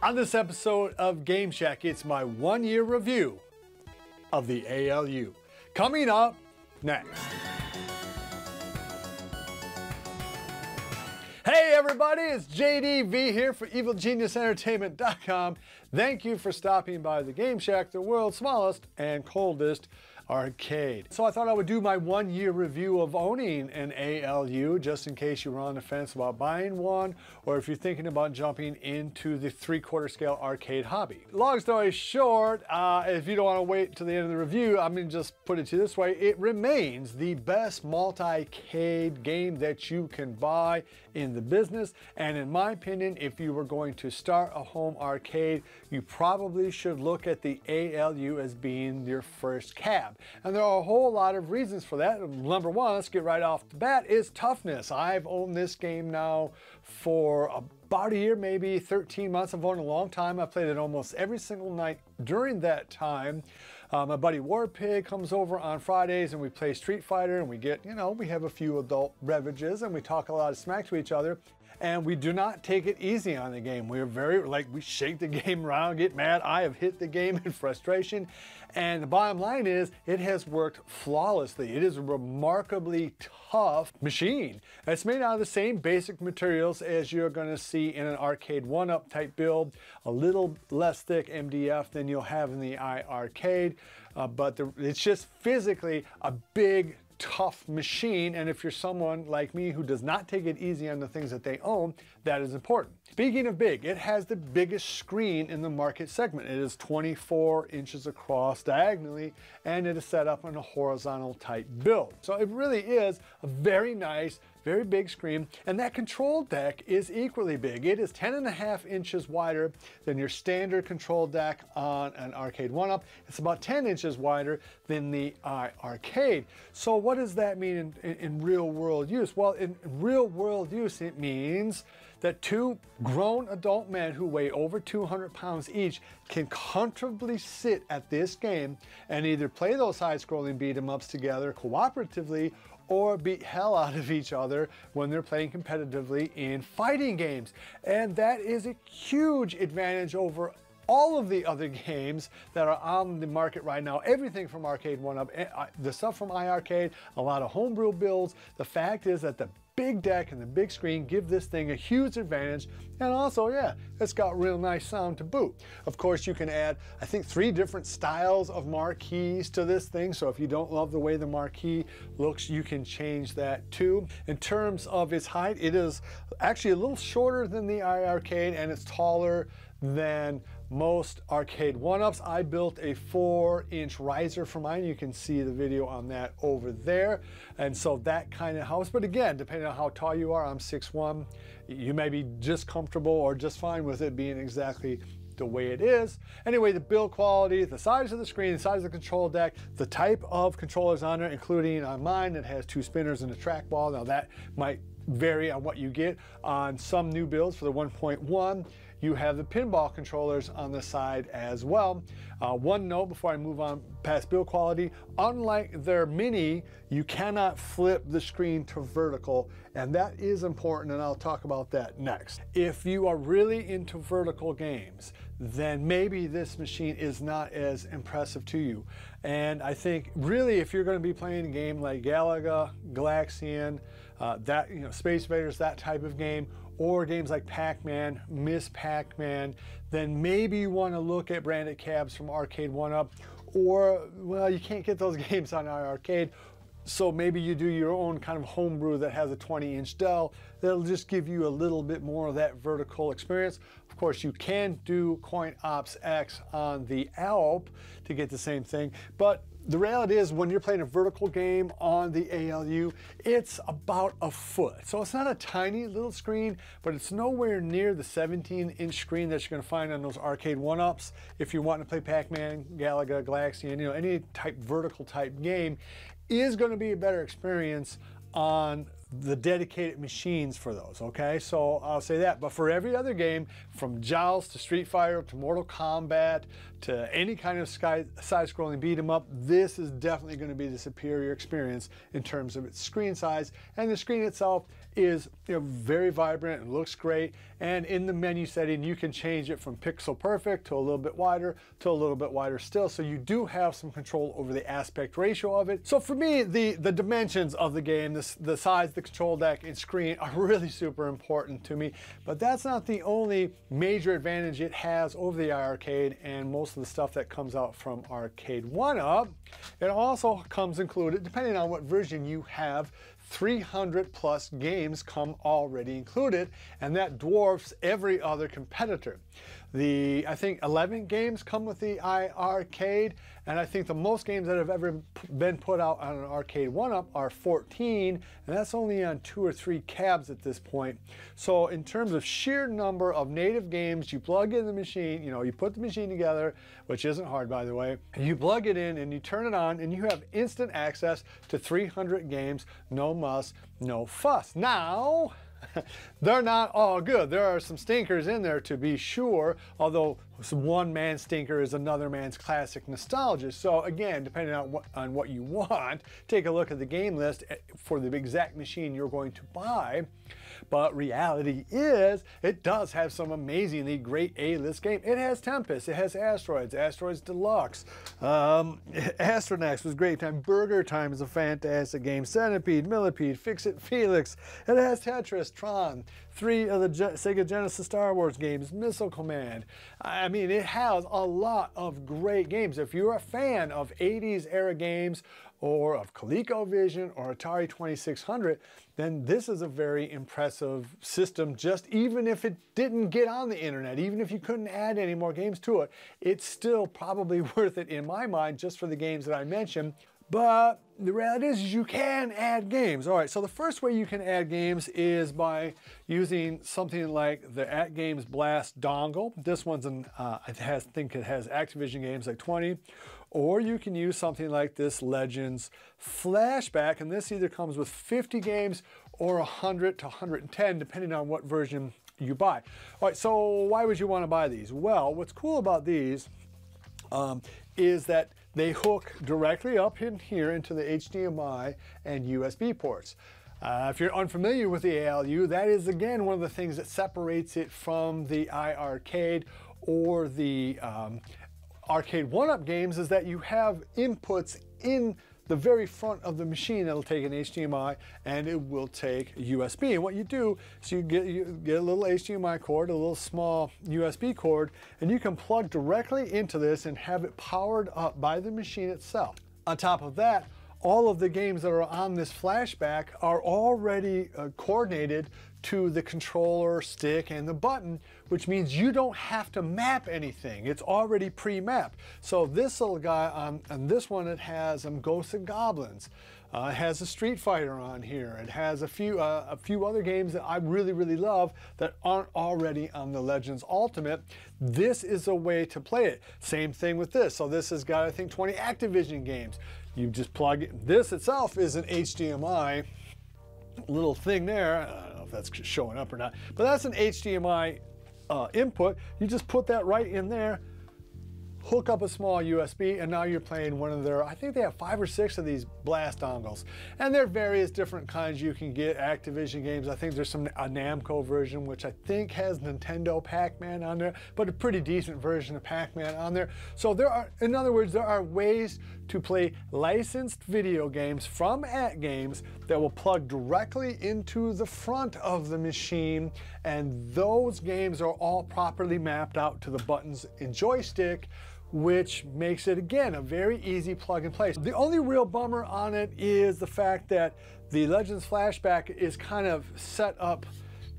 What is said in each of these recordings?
On this episode of Game Shack, it's my one year review of the ALU. Coming up next. Hey everybody, it's JDV here for EvilGeniusEntertainment.com. Thank you for stopping by the Game Shack, the world's smallest and coldest arcade. So I thought I would do my one year review of owning an ALU just in case you were on the fence about buying one or if you're thinking about jumping into the three quarter scale arcade hobby. Long story short, uh, if you don't want to wait to the end of the review, I'm going to just put it to you this way. It remains the best multi-cade game that you can buy in the business. And in my opinion, if you were going to start a home arcade, you probably should look at the ALU as being your first cab. And there are a whole lot of reasons for that. Number one, let's get right off the bat, is toughness. I've owned this game now for about a year, maybe 13 months. I've owned a long time. I played it almost every single night during that time. Uh, my buddy Warpig comes over on Fridays and we play Street Fighter and we get, you know, we have a few adult beverages and we talk a lot of smack to each other and we do not take it easy on the game. We're very, like, we shake the game around, get mad. I have hit the game in frustration. And the bottom line is, it has worked flawlessly. It is a remarkably tough machine. It's made out of the same basic materials as you're gonna see in an arcade one-up type build, a little less thick MDF than you'll have in the iiRcade, uh, but the, it's just physically a big, tough machine. And if you're someone like me who does not take it easy on the things that they own, that is important. Speaking of big, it has the biggest screen in the market segment. It is 24 inches across diagonally, and it is set up on a horizontal type build. So it really is a very nice, very big screen, and that control deck is equally big. It is 10 and a half inches wider than your standard control deck on an Arcade 1-Up. It's about 10 inches wider than the uh, iiRcade. So what does that mean in, in, in real world use? Well, in real world use, it means that two grown adult men who weigh over 200 pounds each can comfortably sit at this game and either play those side-scrolling beat 'em ups together cooperatively or beat hell out of each other when they're playing competitively in fighting games. And that is a huge advantage over all of the other games that are on the market right now, everything from Arcade 1-Up, eh, the stuff from iiRcade, a lot of homebrew builds. The fact is that the big deck and the big screen give this thing a huge advantage. And also, yeah, it's got real nice sound to boot. Of course, you can add, I think, three different styles of marquees to this thing. So if you don't love the way the marquee looks, you can change that too. In terms of its height, it is actually a little shorter than the iiRcade and it's taller than most arcade one-ups. I built a four inch riser for mine. You can see the video on that over there. And so that kind of helps. But again, depending on how tall you are, I'm 6'1", you may be just comfortable or just fine with it being exactly the way it is. Anyway, the build quality, the size of the screen, the size of the control deck, the type of controllers on it, including on mine that has two spinners and a trackball. Now that might vary on what you get on some new builds for the 1.1 you have the pinball controllers on the side as well. Uh, one note before I move on past build quality, unlike their Mini, you cannot flip the screen to vertical, and that is important, and I'll talk about that next. If you are really into vertical games, then maybe this machine is not as impressive to you. And I think really if you're going to be playing a game like Galaga, Galaxian, uh, that you know Space Invaders, that type of game, or games like Pac-Man, Miss Pac-Man, then maybe you want to look at branded cabs from Arcade 1-Up, or, well, you can't get those games on iiRcade, so maybe you do your own kind of homebrew that has a 20 inch Dell. That'll just give you a little bit more of that vertical experience. Of course, you can do Coin Ops X on the Alp to get the same thing, but the reality is when you're playing a vertical game on the ALU, it's about a foot. So it's not a tiny little screen, but it's nowhere near the 17 inch screen that you're gonna find on those arcade one-ups. If you're wanting to play Pac-Man, Galaga, Galaxian, you know, any type vertical type game is gonna be a better experience on the dedicated machines for those, okay? So I'll say that. But for every other game, from Joust to Street Fighter to Mortal Kombat to any kind of side-scrolling beat 'em up, this is definitely going to be the superior experience in terms of its screen size. And the screen itself is you know, very vibrant and looks great. And in the menu setting, you can change it from pixel perfect to a little bit wider to a little bit wider still. So you do have some control over the aspect ratio of it. So for me, the, the dimensions of the game, the, the size, the control deck, and screen are really super important to me. But that's not the only major advantage it has over the arcade and most of the stuff that comes out from Arcade 1-Up. It also comes included, depending on what version you have, 300 plus games come already included, and that dwarfs every other competitor. The, I think 11 games come with the iiRcade, and I think the most games that have ever been put out on an Arcade 1-Up are 14, and that's only on two or three cabs at this point. So in terms of sheer number of native games, you plug in the machine, you know, you put the machine together, which isn't hard by the way, you plug it in and you turn it on and you have instant access to 300 games, no muss, no fuss. Now, they're not all good. There are some stinkers in there to be sure, although one man's stinker is another man's classic nostalgia. So again, depending on what, on what you want, take a look at the game list eh, for the exact machine you're going to buy. But reality is, it does have some amazingly great A-list game. It has Tempest, it has Asteroids, Asteroids Deluxe, um, Astronax was great time, Burger Time is a fantastic game, Centipede, Millipede, Fix-It Felix, it has Tetris, Tron, three of the Ge Sega Genesis Star Wars games, Missile Command. I mean, it has a lot of great games. If you're a fan of 80s era games or of ColecoVision or Atari 2600, then this is a very impressive system, just even if it didn't get on the internet, even if you couldn't add any more games to it, it's still probably worth it in my mind just for the games that I mentioned. But the reality is you can add games. All right, so the first way you can add games is by using something like the AtGames Blast dongle. This one's an, uh, I has, think it has Activision games like 20. Or you can use something like this Legends Flashback, and this either comes with 50 games or 100 to 110, depending on what version you buy. All right, so why would you want to buy these? Well, what's cool about these um, is that they hook directly up in here into the HDMI and USB ports. Uh, if you're unfamiliar with the ALU, that is again one of the things that separates it from the iiRcade or the um, Arcade 1-Up games is that you have inputs in the very front of the machine that'll take an HDMI and it will take USB. And what you do is you get, you get a little HDMI cord, a little small USB cord, and you can plug directly into this and have it powered up by the machine itself. On top of that, all of the games that are on this flashback are already uh, coordinated to the controller, stick, and the button, which means you don't have to map anything. It's already pre-mapped. So this little guy, on, on this one, it has um, Ghosts and Goblins. Uh, it has a Street Fighter on here. It has a few, uh, a few other games that I really, really love that aren't already on the Legends Ultimate. This is a way to play it. Same thing with this. So this has got, I think, 20 Activision games. You just plug it. This itself is an HDMI little thing there. I don't know if that's showing up or not, but that's an HDMI uh, input. You just put that right in there, hook up a small USB, and now you're playing one of their, I think they have five or six of these blast dongles. And there are various different kinds you can get, Activision games. I think there's some a Namco version, which I think has Nintendo Pac-Man on there, but a pretty decent version of Pac-Man on there. So there are, in other words, there are ways to play licensed video games from AtGames that will plug directly into the front of the machine, and those games are all properly mapped out to the buttons and joystick which makes it again a very easy plug and play. The only real bummer on it is the fact that the Legends Flashback is kind of set up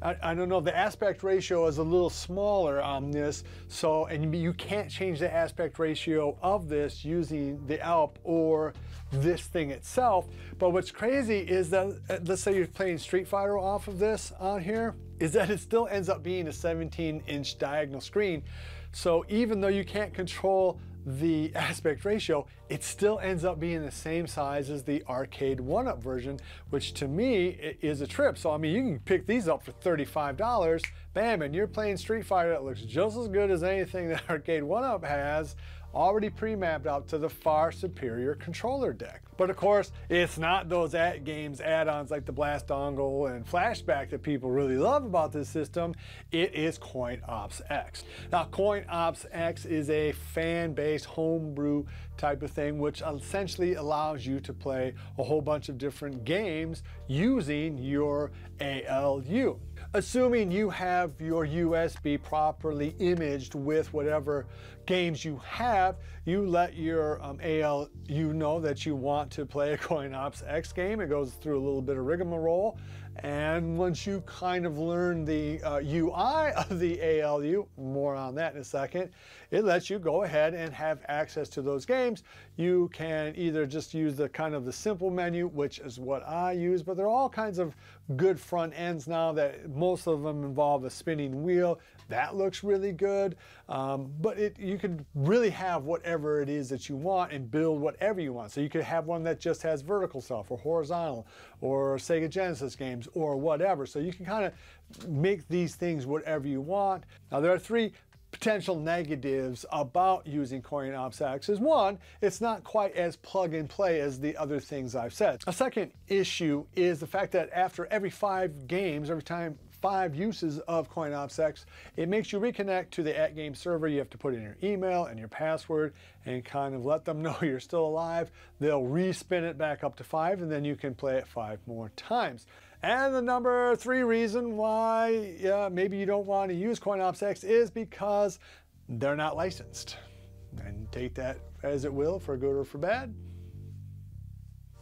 I, I, don't know, the aspect ratio is a little smaller on this, so, and you can't change the aspect ratio of this using the ALP or this thing itself. But what's crazy is that, uh, let's say you're playing Street Fighter off of this on here, is that it still ends up being a 17 inch diagonal screen. So even though you can't control the aspect ratio, it still ends up being the same size as the arcade one-up version, which to me is a trip. So I mean, you can pick these up for $35, bam, and you're playing Street Fighter that looks just as good as anything that arcade one-up has, already pre-mapped out to the far superior controller deck. But of course, it's not those AtGames add-ons like the Blast Dongle and Flashback that people really love about this system. It is Coin Ops X. Now, Coin Ops X is a fan-based homebrew type of thing, which essentially allows you to play a whole bunch of different games using your ALU. Assuming you have your USB properly imaged with whatever games you have, you let your um, ALU know that you want to play a Coin Ops X game. It goes through a little bit of rigmarole. And once you kind of learn the uh, UI of the ALU, more on that in a second, it lets you go ahead and have access to those games. You can either just use the kind of the simple menu, which is what I use, but there are all kinds of good front ends now that most of them involve a spinning wheel. That looks really good. Um, but it, you could really have whatever it is that you want and build whatever you want. So you could have one that just has vertical stuff or horizontal or Sega Genesis games or whatever. So you can kind of make these things whatever you want. Now there are three potential negatives about using Coin Ops is one, it's not quite as plug and play as the other things I've said. A second issue is the fact that after every five games, every time five uses of CoinOpsX. It makes you reconnect to the at-game server. You have to put in your email and your password and kind of let them know you're still alive. They'll respin it back up to five and then you can play it five more times. And the number three reason why maybe you don't want to use CoinOpsX is because they're not licensed. And take that as it will for good or for bad.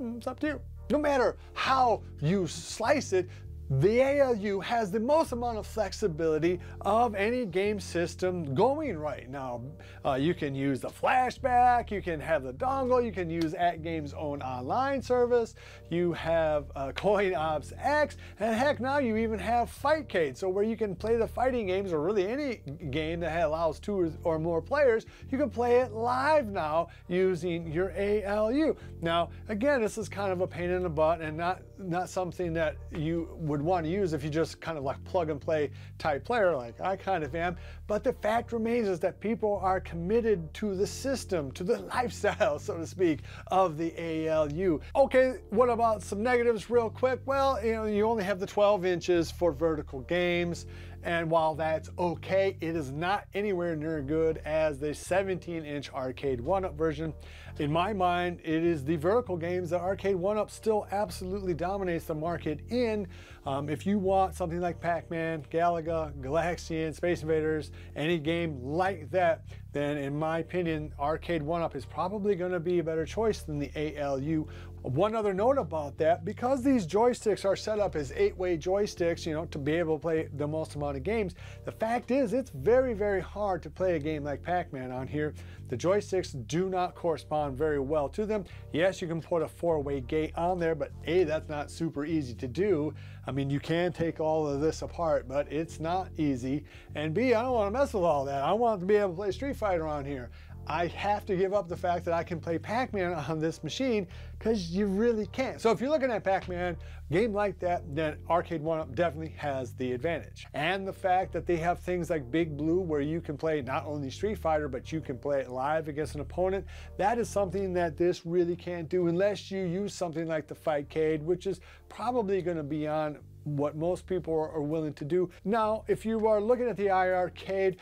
Mm, it's up to you. No matter how you slice it, the ALU has the most amount of flexibility of any game system going right now. Uh, you can use the flashback, you can have the dongle, you can use at game's own online service, you have uh, Coin Ops X, and heck now you even have Fightcade, so where you can play the fighting games or really any game that allows two or more players, you can play it live now using your ALU. Now, again, this is kind of a pain in the butt and not, not something that you would want to use if you just kind of like plug and play type player like I kind of am. But the fact remains is that people are committed to the system, to the lifestyle, so to speak, of the ALU. Okay, what about some negatives real quick? Well, you know, you only have the 12 inches for vertical games. And while that's okay, it is not anywhere near good as the 17 inch arcade one-up version. In my mind, it is the vertical games that arcade one-up still absolutely dominates the market in. Um, if you want something like Pac-Man, Galaga, Galaxian, Space Invaders, any game like that, then in my opinion, Arcade 1-Up is probably going to be a better choice than the ALU. One other note about that, because these joysticks are set up as eight-way joysticks, you know, to be able to play the most amount of games, the fact is it's very, very hard to play a game like Pac-Man on here. The joysticks do not correspond very well to them. Yes, you can put a four-way gate on there, but A, that's not super easy to do. I mean, you can take all of this apart, but it's not easy. And B, I don't want to mess with all that. I want to be able to play Street Fighter on here. I have to give up the fact that I can play Pac-Man on this machine because you really can't. So if you're looking at Pac-Man, game like that, then Arcade One-Up definitely has the advantage. And the fact that they have things like Big Blue where you can play not only Street Fighter, but you can play it live against an opponent, that is something that this really can't do unless you use something like the Fightcade, which is probably going to be on what most people are willing to do. Now, if you are looking at the iiRcade,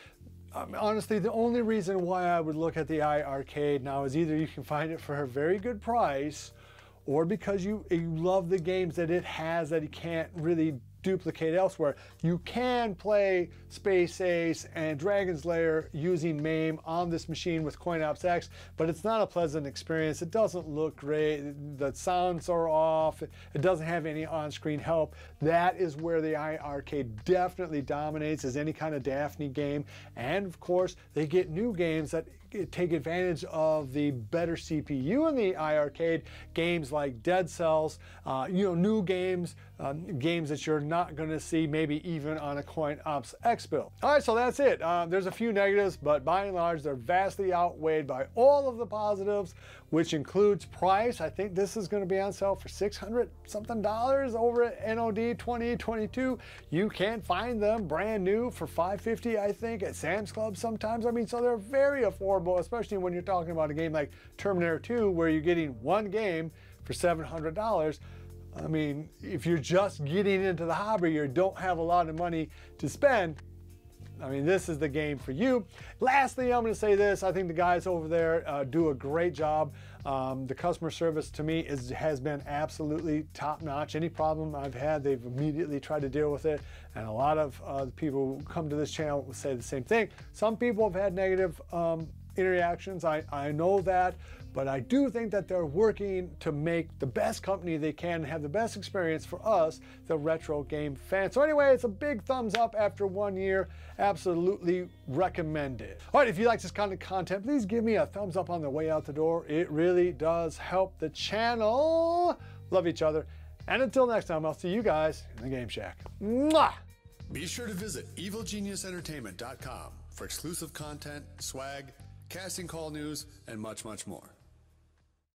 um, honestly, the only reason why I would look at the iiRcade now is either you can find it for a very good price or because you, you love the games that it has that you can't really duplicate elsewhere. You can play Space Ace and Dragon's Lair using MAME on this machine with CoinOps X, but it's not a pleasant experience. It doesn't look great. The sounds are off. It doesn't have any on-screen help. That is where the iiRcade definitely dominates as any kind of Daphne game. And of course, they get new games that take advantage of the better CPU in the iiRcade, games like Dead Cells, uh, you know, new games um, games that you're not going to see maybe even on a Coin Ops X build. All right, so that's it. Uh, there's a few negatives, but by and large, they're vastly outweighed by all of the positives, which includes price. I think this is going to be on sale for 600 something dollars over at NOD 2022. You can find them brand new for 550, I think, at Sam's Club sometimes. I mean, so they're very affordable, especially when you're talking about a game like Terminator 2, where you're getting one game for $700. I mean, if you're just getting into the hobby or don't have a lot of money to spend, I mean, this is the game for you. Lastly, I'm going to say this. I think the guys over there uh, do a great job. Um, the customer service to me is, has been absolutely top notch. Any problem I've had, they've immediately tried to deal with it. And a lot of uh, people who come to this channel will say the same thing. Some people have had negative um, interactions. I, I know that, but I do think that they're working to make the best company they can have the best experience for us, the retro game fans. So anyway, it's a big thumbs up after one year. Absolutely recommend it. All right, if you like this kind of content, please give me a thumbs up on the way out the door. It really does help the channel. Love each other. And until next time, I'll see you guys in the Game Shack. Mwah! Be sure to visit evilgeniusentertainment.com for exclusive content, swag, casting call news, and much, much more.